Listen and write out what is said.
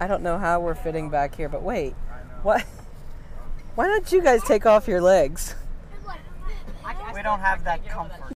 I don't know how we're fitting back here, but wait. What? Why don't you guys take off your legs? We don't have that comfort.